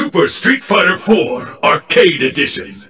Super Street Fighter 4 Arcade Edition.